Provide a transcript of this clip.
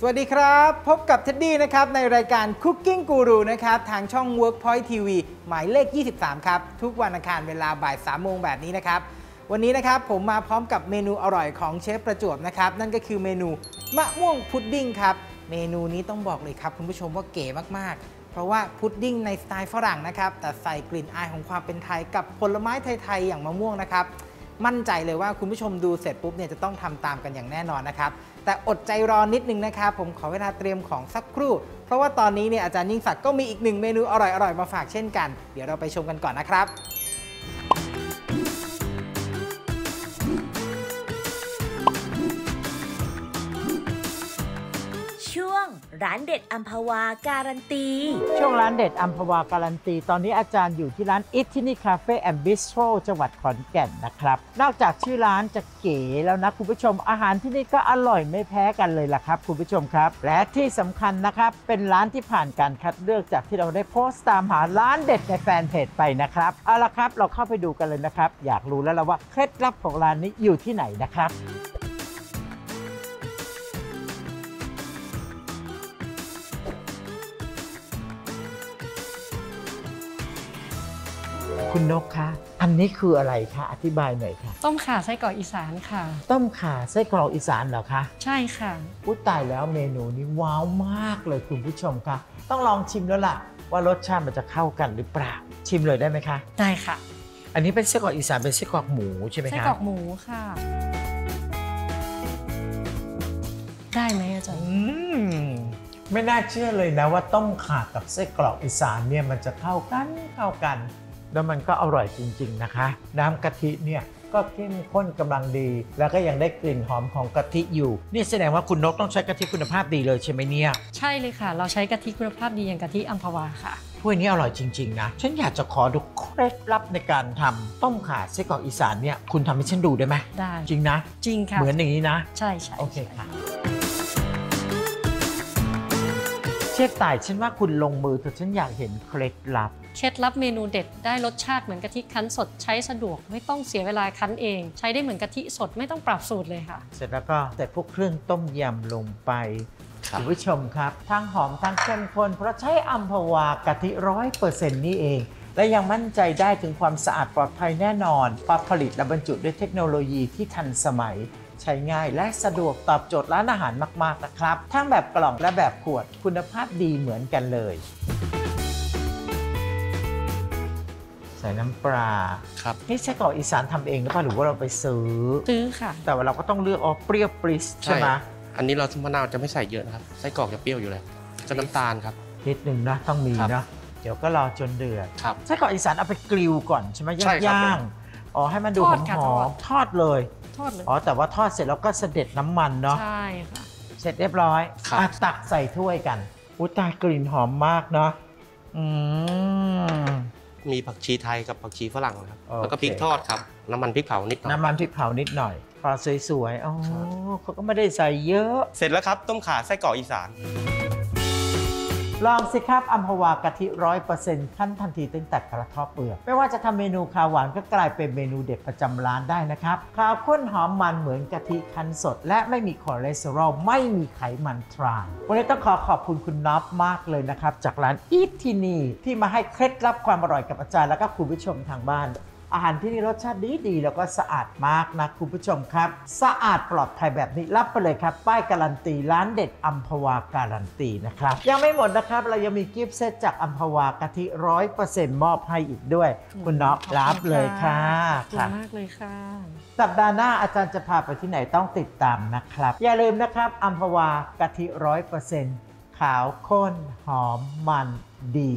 สวัสดีครับ พบกับเท็ดดี้นะครับในรายการ Cooking Guru นะครับทางช่อง Workpoint TV หมายเลข 23 ครับ ทุกวันอังคารเวลาบ่าย3โมงแบบนี้นะครับ วันนี้นะครับผมมาพร้อมกับเมนูอร่อยของเชฟประจวบนะครับ นั่นก็คือเมนูมะม่วงพุดดิ้งครับ เมนูนี้ต้องบอกเลยครับ คุณผู้ชมว่าเก๋มากๆ เพราะว่าพุดดิ้งในสไตล์ฝรั่งนะครับแต่ใส่กลิ่นอายของความเป็นไทยกับผลไม้ไทยๆอย่างมะม่วงนะครับ มั่นใจเลยว่าคุณผู้ชมดูเสร็จปุ๊บเนี่ยจะต้องทำตามกันอย่างแน่นอนนะครับ แต่อดใจรอนิดนึงนะครับ ผมขอเวลาเตรียมของสักครู่ เพราะว่าตอนนี้เนี่ยอาจารย์ยิ่งศักดิ์ก็มีอีกหนึ่งเมนูอร่อยๆมาฝากเช่นกัน เดี๋ยวเราไปชมกันก่อนนะครับ ร้านเด็ดอัมพวาการันตี ช่วงร้านเด็ดอัมพวาการันตี ตอนนี้อาจารย์อยู่ที่ร้าน Eatiny Cafe and Bistro จังหวัดขอนแก่นนะครับ นอกจากชื่อร้านจะเก๋แล้วนะคุณผู้ชมอาหารที่นี่ก็อร่อยไม่แพ้กันเลยล่ะครับคุณผู้ชมครับ และที่สำคัญนะครับเป็นร้านที่ผ่านการคัดเลือกจากที่เราได้โพสต์ตามหาร้านเด็ดในแฟนเพจไปนะครับเอาละครับเราเข้าไปดูกันเลยนะครับ อยากรู้แล้วละว่าเคล็ดลับของร้านนี้อยู่ที่ไหนนะครับ คุณนกคะอันนี้คืออะไรคะอธิบายหน่อยค่ะ ต้มข่าไส้กรอกอีสานค่ะ ต้มข่าไส้กรอกอีสานเหรอคะใช่ค่ะอุ้ยตายแล้วเมนูนี้ว้าวมากเลยคุณผู้ชมคะต้องลองชิมแล้วล่ะ ว่ารสชาติมันจะเข้ากันหรือเปล่าชิมเลยได้ไหมคะได้ค่ะ อันนี้เป็นไส้กรอกอีสานเป็นไส้กรอกหมูใช่ไหมไส้คะกรอกหมูค่ะ ได้ไหมอาจารย์อืมไม่น่าเชื่อเลยนะว่าต้มข่ากับไส้กรอกอีสานเนี่ยมันจะเข้ากันเข้ากัน แล้วมันก็อร่อยจริง ๆนะคะ น้ำกะทิเนี่ยก็เข้มข้นกำลังดี แล้วก็ยังได้กลิ่นหอมของกะทิอยู่ นี่แสดงว่าคุณนกต้องใช้กะทิคุณภาพดีเลยใช่ไหมเนี่ยใช่เลยค่ะ เราใช้กะทิคุณภาพดีอย่างกะทิอัมพวาค่ะถ้วยนี้อร่อยจริง ๆ นะ ฉันอยากจะขอดูเคล็ดลับในการทำต้มข่าไส้กรอกอีสานเนี่ยคุณทำให้ฉันดูได้ไหมได้จริงนะ จริงค่ะ เหมือนอย่างนี้นะ ใช่ใช่โอเคค่ะ ชฟต่ายฉันว่าคุณลงมือเถอะฉันอยากเห็นเคล็ดลับ เคล็ดลับเมนูเด็ดได้รสชาติเหมือนกะทิคั้นสดใช้สะดวกไม่ต้องเสียเวลาคั้นเอง ใช้ได้เหมือนกะทิสดไม่ต้องปรับสูตรเลยค่ะ เสร็จแล้วก็ใส่พวกเครื่องต้มยำลงไปคุณผู้ชมครับ ทั้งหอมทั้งเข้มข้นเพราะใช้อัมพวากะทิร้อยเปอร์เซ็นต์นี่เอง และยังมั่นใจได้ถึงความสะอาดปลอดภัยแน่นอนปรับผลิตและบรรจุด้วยเทคโนโลยีที่ทันสมัย ใช้ง่ายและสะดวกตอบโจทย์ร้านอาหารมาก ๆ นะครับ ทั้งแบบกล่องและแบบขวดคุณภาพดีเหมือนกันเลย ใส่น้ำปลา ครับ นี่ไส้กรอกอีสานทำเองหรือเปล่าหรือว่าเราไปซื้อ ซื้อค่ะ แต่ว่าเราก็ต้องเลือกอ๋อเปรี้ยวปริสใช่ไหมอันนี้เรามะนาวจะไม่ใส่เยอะนะครับ ไส้กรอกจะเปรี้ยวอยู่แล้วก็น้ำตาลครับ นิดนึงนะต้องมีครับ นะเดี๋ยวก็รอจนเดือดครับไส้กรอกอีสานเอาไปกริลก่อนใช่ไหมใช่ครับ ย่างๆอ๋อให้มันดูหทออดมค่ะหทออมดทอดเลย โทษเลยอ๋อแต่ว่าทอดเสร็จแล้วก็เสด็จน้ำมันเนาะใช่ค่ะเสร็จเรียบร้อยครับอะตักใส่ถ้วยกันอุ้ยตายกลิ่นหอมมากเนาะอืมมีผักชีไทยกับผักชีฝรั่งนะครับโอเคแล้วก็พริกทอดครับน้ำมันพริกเผานิดหน่อยน้ำมันพริกเผานิดหน่อยพอสวยๆอ๋อครับเขาก็ไม่ได้ใส่เยอะ เสร็จแล้วครับ ต้มข่าไส้กรอกอีสาน ลองสิครับอัมพวากะทิร้อยเปอร์เซ็นต์คั้นทันทีตั้งแต่กระเทาะเปลือก ไม่ว่าจะทำเมนูคาวหวานก็กลายเป็นเมนูเด็ดประจำร้านได้นะครับขาวข้นหอมมันเหมือนกะทิคั้นสด และไม่มีคอเลสเตอรอลไม่มีไขมันทรานส์วันนี้ต้องขอขอบคุณคุณน็อปมากเลยนะครับ จากร้าน Eatiny ที่มาให้เคล็ดลับความอร่อยกับอาจารย์แล้วก็คุณผู้ชมทางบ้าน อาหารที่นี่รสชาติดีดีๆแล้วก็สะอาดมากนะคุณผู้ชมครับ สะอาดปลอดภัยแบบนี้รับไปเลยครับ ป้ายการันตีร้านเด็ดอัมพวาการันตีนะครับ ยังไม่หมดนะครับ เรายังมีกิฟต์เซตจากอัมพวากะทิร้อยเปอร์เซ็นต์มอบให้อีกด้วย คุณน็อกรับเลยค่ะขอบคุณค่ะมากเลยค่ะ สัปดาห์หน้าอาจารย์จะพาไปที่ไหนต้องติดตามนะครับ อย่าลืมนะครับอัมพวากะทิร้อยเปอร์เซ็นต์ขาวข้นหอมมันดี